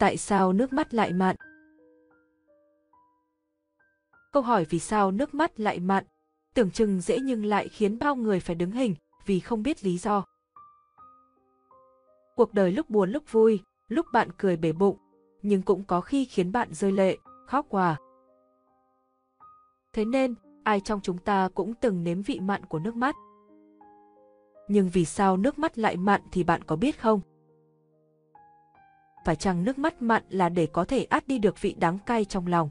Tại sao nước mắt lại mặn? Câu hỏi vì sao nước mắt lại mặn, tưởng chừng dễ nhưng lại khiến bao người phải đứng hình vì không biết lý do. Cuộc đời lúc buồn lúc vui, lúc bạn cười bể bụng, nhưng cũng có khi khiến bạn rơi lệ, khóc quà. Thế nên, ai trong chúng ta cũng từng nếm vị mặn của nước mắt. Nhưng vì sao nước mắt lại mặn thì bạn có biết không? Phải chăng nước mắt mặn là để có thể át đi được vị đắng cay trong lòng?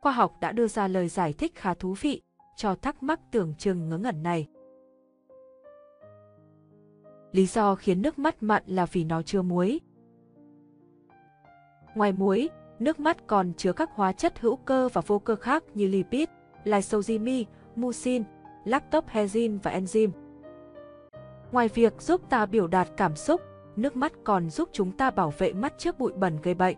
Khoa học đã đưa ra lời giải thích khá thú vị cho thắc mắc tưởng chừng ngớ ngẩn này. Lý do khiến nước mắt mặn là vì nó chứa muối. Ngoài muối, nước mắt còn chứa các hóa chất hữu cơ và vô cơ khác như lipid, lysozyme, mucin, lactobhexin và enzyme. Ngoài việc giúp ta biểu đạt cảm xúc, nước mắt còn giúp chúng ta bảo vệ mắt trước bụi bẩn gây bệnh.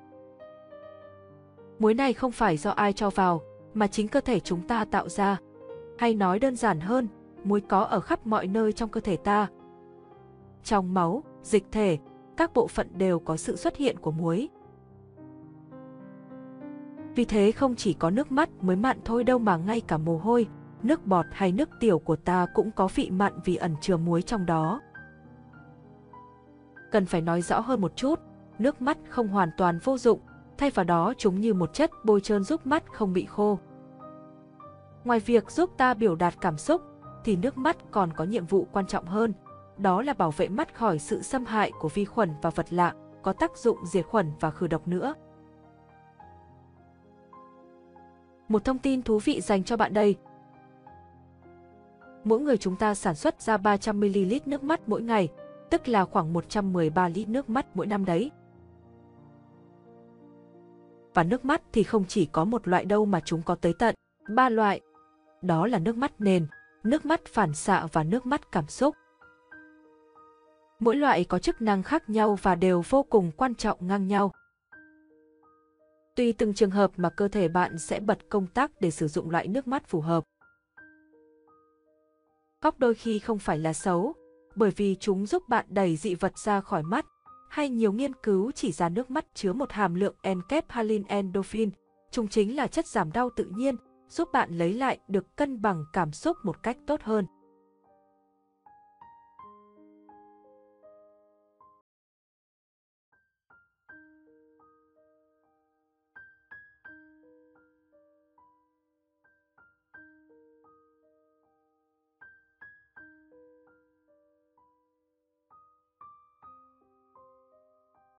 Muối này không phải do ai cho vào, mà chính cơ thể chúng ta tạo ra. Hay nói đơn giản hơn, muối có ở khắp mọi nơi trong cơ thể ta. Trong máu, dịch thể, các bộ phận đều có sự xuất hiện của muối. Vì thế không chỉ có nước mắt mới mặn thôi đâu mà ngay cả mồ hôi, nước bọt hay nước tiểu của ta cũng có vị mặn vì ẩn chứa muối trong đó. Cần phải nói rõ hơn một chút, nước mắt không hoàn toàn vô dụng, thay vào đó chúng như một chất bôi trơn giúp mắt không bị khô. Ngoài việc giúp ta biểu đạt cảm xúc, thì nước mắt còn có nhiệm vụ quan trọng hơn, đó là bảo vệ mắt khỏi sự xâm hại của vi khuẩn và vật lạ, có tác dụng diệt khuẩn và khử độc nữa. Một thông tin thú vị dành cho bạn đây. Mỗi người chúng ta sản xuất ra 300ml nước mắt mỗi ngày, tức là khoảng 113 lít nước mắt mỗi năm đấy. Và nước mắt thì không chỉ có một loại đâu mà chúng có tới tận ba loại. Đó là nước mắt nền, nước mắt phản xạ và nước mắt cảm xúc. Mỗi loại có chức năng khác nhau và đều vô cùng quan trọng ngang nhau. Tùy từng trường hợp mà cơ thể bạn sẽ bật công tắc để sử dụng loại nước mắt phù hợp. Khóc đôi khi không phải là xấu, bởi vì chúng giúp bạn đẩy dị vật ra khỏi mắt, hay nhiều nghiên cứu chỉ ra nước mắt chứa một hàm lượng enkephalin endorphin, chúng chính là chất giảm đau tự nhiên, giúp bạn lấy lại được cân bằng cảm xúc một cách tốt hơn.